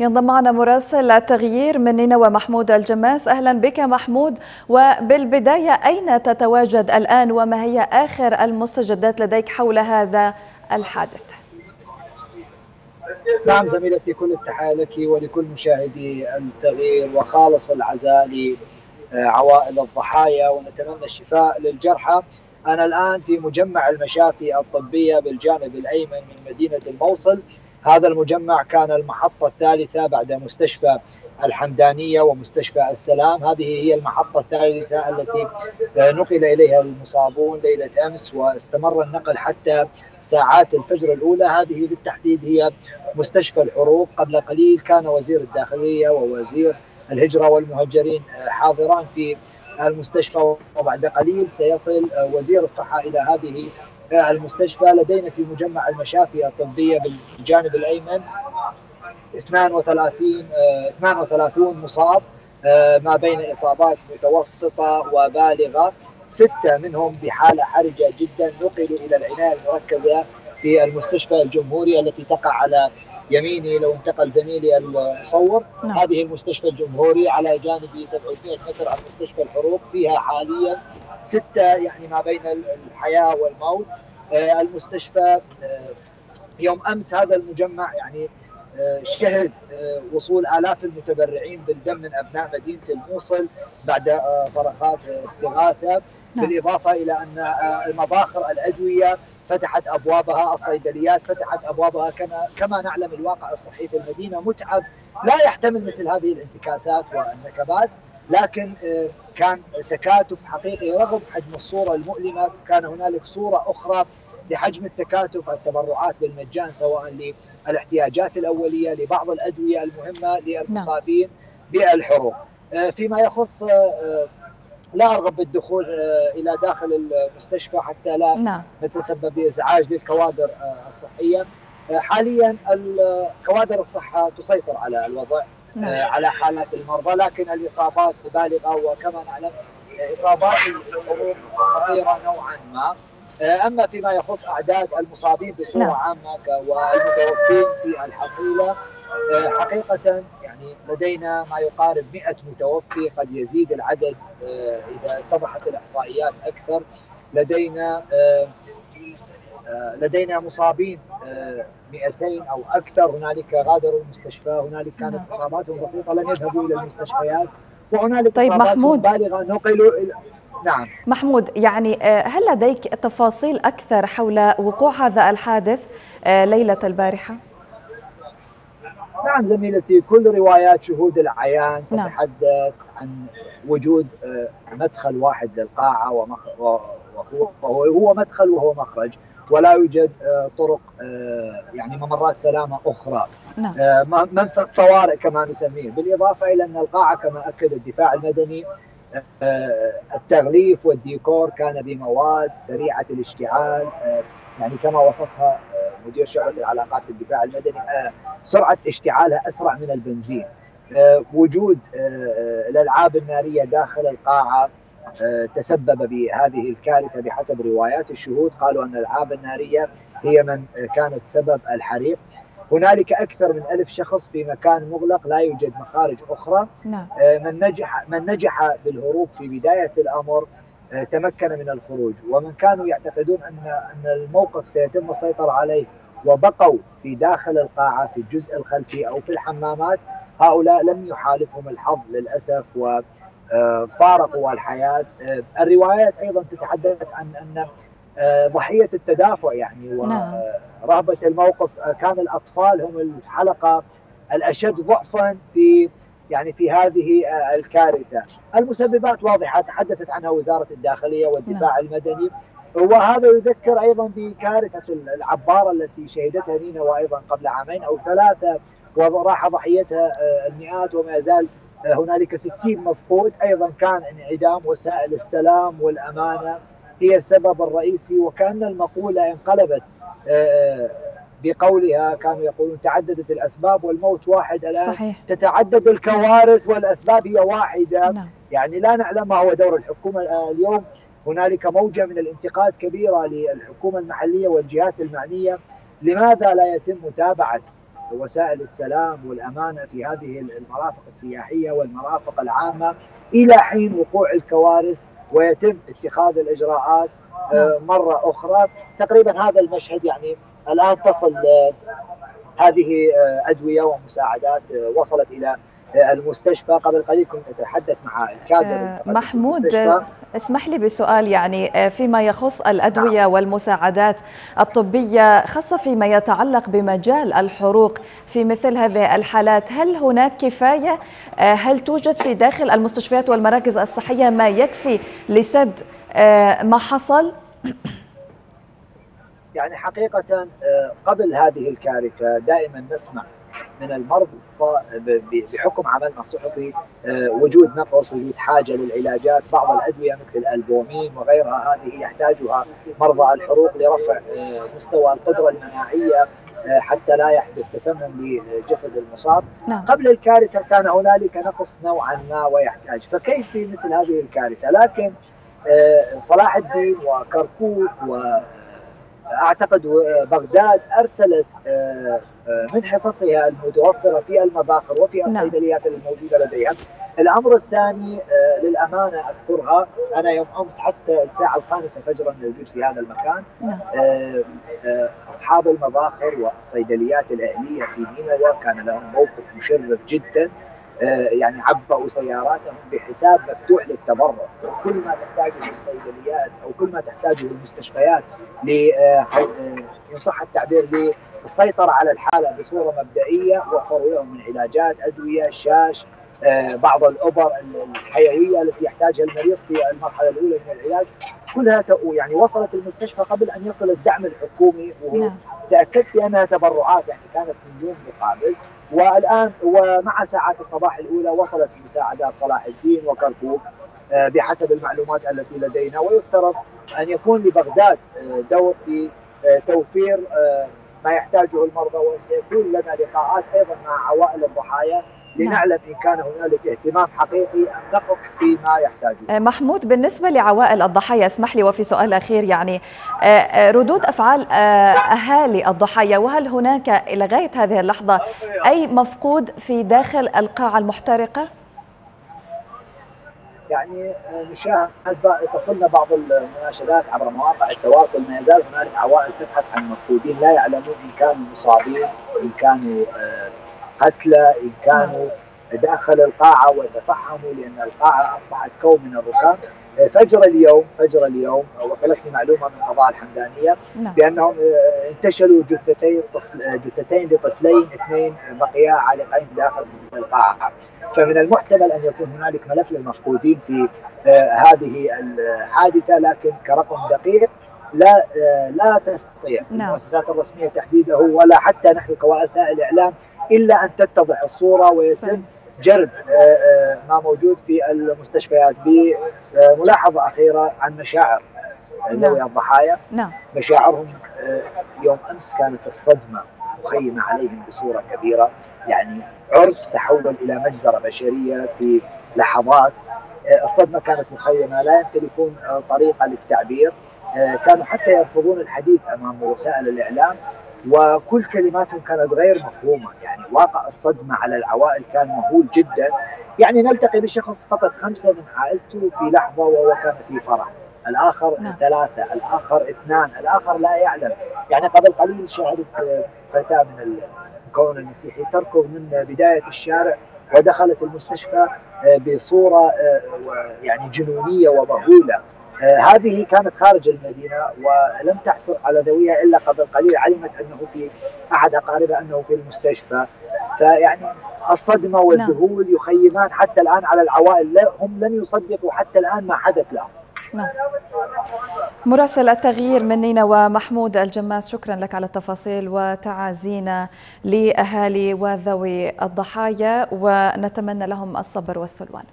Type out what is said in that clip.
ينضم معنا مراسل التغيير من نينوى محمود الجماس. أهلا بك محمود. وبالبداية أين تتواجد الآن وما هي آخر المستجدات لديك حول هذا الحادث؟ نعم زميلتي كل التحية لك ولكل مشاهدي التغيير وخالص العزاء لعوائل الضحايا ونتمنى الشفاء للجرحى. أنا الآن في مجمع المشافي الطبية بالجانب الأيمن من مدينة الموصل. هذا المجمع كان المحطة الثالثة بعد مستشفى الحمدانية ومستشفى السلام. هذه هي المحطة الثالثة التي نقل إليها المصابون ليلة أمس واستمر النقل حتى ساعات الفجر الأولى. هذه بالتحديد هي مستشفى الحروب. قبل قليل كان وزير الداخلية ووزير الهجرة والمهجرين حاضران في المستشفى وبعد قليل سيصل وزير الصحة إلى هذه المستشفى. لدينا في مجمع المشافي الطبية بالجانب الأيمن 32 32 مصاب ما بين إصابات متوسطة وبالغة. ستة منهم بحالة حرجة جدا. نقلوا إلى العناية المركزة في المستشفى الجمهوري التي تقع على يميني لو انتقل زميلي المصور نعم. هذه المستشفى الجمهوري على جانبي تبعد 100 متر عن مستشفى الحروب فيها حاليا ستة يعني ما بين الحياة والموت آه المستشفى آه يوم أمس هذا المجمع يعني آه شهد وصول آلاف المتبرعين بالدم من أبناء مدينة الموصل بعد صرخات استغاثة نعم. بالإضافة إلى أن المباخر الأدوية فتحت أبوابها الصيدليات فتحت أبوابها كما كما نعلم الواقع الصحي في المدينة. متعب لا يحتمل مثل هذه الانتكاسات والنكبات لكن كان تكاتف حقيقي رغم حجم الصورة المؤلمة كان هنالك صورة أخرى لحجم التكاتف التبرعات بالمجان سواء للاحتياجات الأولية لبعض الأدوية المهمة للمصابين بالحروب فيما يخص لا أرغب بالدخول إلى داخل المستشفى حتى لا نعم. نتسبب بإزعاج للكوادر الصحية حاليا كوادر الصحة تسيطر على الوضع نعم. على حالات المرضى لكن الإصابات بالغة وكما نعلم إصابات الحروب خطيرة نوعا ما أما فيما يخص أعداد المصابين بصورة نعم. عامة والمتوفين في الحصيلة حقيقة يعني لدينا ما يقارب 100 متوفي قد يزيد العدد إذا اتضحت الإحصائيات أكثر. لدينا لدينا مصابين 200 أو أكثر. هنالك غادروا المستشفى هنالك كانت اصاباتهم بسيطة لم يذهبوا إلى المستشفيات. وهنالك طيب محمود. بالغة. نقلوا إلى نعم محمود يعني هل لديك تفاصيل أكثر حول وقوع هذا الحادث ليلة البارحة؟ نعم زميلتي كل روايات شهود العيان تتحدث عن وجود مدخل واحد للقاعة وهو هو مدخل وهو مخرج ولا يوجد طرق يعني ممرات سلامة أخرى نعم. منفذ طوارئ كما نسميه بالإضافة إلى أن القاعة كما اكد الدفاع المدني التغليف والديكور كان بمواد سريعة الاشتعال يعني كما وصفها مدير شعبة العلاقات بالدفاع المدني سرعة اشتعالها أسرع من البنزين. وجود الألعاب النارية داخل القاعة تسبب بهذه الكارثة بحسب روايات الشهود قالوا أن الألعاب النارية هي من كانت سبب الحريق. هنالك أكثر من ألف شخص في مكان مغلق لا يوجد مخارج أخرى. نعم. من نجح من نجح بالهروب في بداية الأمر تمكن من الخروج. ومن كانوا يعتقدون أن أن الموقف سيتم السيطرة عليه وبقوا في داخل القاعة في الجزء الخلفي أو في الحمامات هؤلاء لم يحالفهم الحظ للأسف وفارقوا الحياة. الروايات أيضا تتحدث عن أن ضحية التدافع يعني ورهبه الموقف كان الأطفال هم الحلقة الأشد ضعفا في يعني في هذه الكارثة، المسببات واضحة تحدثت عنها وزارة الداخلية والدفاع نعم. المدني وهذا يذكر أيضا بكارثة العباره التي شهدتها نينوى أيضا قبل عامين أو ثلاثة وراح ضحيتها المئات وما يزال هنالك 60 مفقود. أيضا كان انعدام وسائل السلام والأمانة هي السبب الرئيسي وكأن المقولة انقلبت بقولها كانوا يقولون تعددت الأسباب والموت واحد الآن صحيح. تتعدد الكوارث والأسباب هي واحدة نعم. يعني لا نعلم ما هو دور الحكومة اليوم هنالك موجة من الانتقاد كبيرة للحكومة المحلية والجهات المعنية لماذا لا يتم متابعة وسائل السلام والأمانة في هذه المرافق السياحية والمرافق العامة إلى حين وقوع الكوارث ويتم اتخاذ الإجراءات مرة أخرى. تقريبا هذا المشهد يعني الآن تصل هذه أدوية ومساعدات وصلت إلى المستشفى قبل قليل كنت أتحدث مع الكادر محمود اسمح لي بسؤال يعني فيما يخص الأدوية والمساعدات الطبية خاصة فيما يتعلق بمجال الحروق في مثل هذه الحالات هل هناك كفاية؟ هل توجد في داخل المستشفيات والمراكز الصحية ما يكفي لسد؟ ما حصل؟ يعني حقيقة قبل هذه الكارثة دائما نسمع من المرضى بحكم عملنا الصحفي وجود نقص وجود حاجة للعلاجات بعض الأدوية مثل البومين وغيرها هذه يحتاجها مرضى الحروق لرفع مستوى القدرة المناعية حتى لا يحدث تسمم لجسد المصاب. نعم. قبل الكارثة كان هنالك نقص نوعا ما ويحتاج. فكيف في مثل هذه الكارثة؟ لكن صلاح الدين وكركوك و أعتقد بغداد أرسلت من حصصها المتوفره في المذاقر وفي الصيدليات الموجودة لديها. الأمر الثاني للأمانة أذكرها أنا يوم أمس حتى الساعة الخامسة فجرا موجود في هذا المكان. أصحاب المذاقر والصيدليات الأهلية في نينوى كان لهم موقف مشرف جدا. يعني عبأوا سياراتهم بحساب مفتوح للتبرع. كل ما تحتاجه الصيدليات أو كل ما تحتاجه المستشفيات ل إن صح التعبير للسيطره على الحالة بصورة مبدئية وفروا لهم من علاجات أدوية شاش بعض الابر الحيوية التي يحتاجها المريض في المرحلة الأولى من العلاج. كلها يعني وصلت المستشفى قبل أن يصل الدعم الحكومي وتأكدت بانها تبرعات يعني كانت من دون مقابل. والآن ومع ساعات الصباح الأولى وصلت مساعدات صلاح الدين وكركوك بحسب المعلومات التي لدينا. ويفترض أن يكون لبغداد دور في توفير ما يحتاجه المرضى وسيكون لنا لقاءات أيضا مع عوائل الضحايا. لنعلم إن كان هنالك اهتمام حقيقي ام نقص فيما يحتاجه. محمود بالنسبة لعوائل الضحايا اسمح لي وفي سؤال أخير يعني ردود أفعال أهالي الضحايا وهل هناك لغايه هذه اللحظة أي مفقود في داخل القاعة المحترقة؟ يعني نشاهد تصلنا بعض المناشدات عبر مواقع التواصل ما يزال هنالك عوائل تبحث عن مفقودين لا يعلمون إن كانوا مصابين إن كانوا قتلى إن كانوا داخل القاعة وتفحموا لأن القاعة أصبحت كوم من الركام. فجر اليوم فجر اليوم وصلتني معلومة من قضاء الحمدانية بأنهم انتشلوا جثتين طفل جثتين لطفلين اثنين بقيا عالقين داخل القاعة. فمن المحتمل أن يكون هنالك ملف للمفقودين في هذه الحادثة لكن كرقم دقيق لا لا تستطيع. نعم. المؤسسات الرسمية تحديده ولا حتى نحن كوسائل اعلام إلا أن تتضح الصورة ويتم جرد ما موجود في المستشفيات. بملاحظه أخيرة عن مشاعر. ذوي نعم. الضحايا نعم. مشاعرهم يوم أمس كانت الصدمة مخيمه عليهم بصورة كبيرة. يعني عرس تحول إلى مجزرة بشرية في لحظات. الصدمة كانت مخيمة. لا يمتلكون طريقة للتعبير. كانوا حتى يرفضون الحديث أمام وسائل الإعلام. وكل كلماتهم كانت غير مفهومة. يعني واقع الصدمة على العوائل كان مهول جدا. يعني نلتقي بشخص فقط خمسة من عائلته في لحظة وهو كان في فرح. الآخر نعم. ثلاثة الآخر اثنان الآخر لا يعلم. يعني قبل قليل شاهدت فتاة من الكون المسيحي تركض من بداية الشارع ودخلت المستشفى بصورة يعني جنونية ومهولة. هذه كانت خارج المدينة ولم تعثر على ذويها إلا قبل قليل علمت أنه في أحد أقاربها أنه في المستشفى. فيعني الصدمة والذهول يخيمان حتى الآن على العوائل هم لم يصدقوا حتى الآن ما حدث لهم. نعم. مراسل التغيير من نينوى محمود الجماس شكرا لك على التفاصيل وتعازينا لأهالي وذوي الضحايا ونتمنى لهم الصبر والسلوان.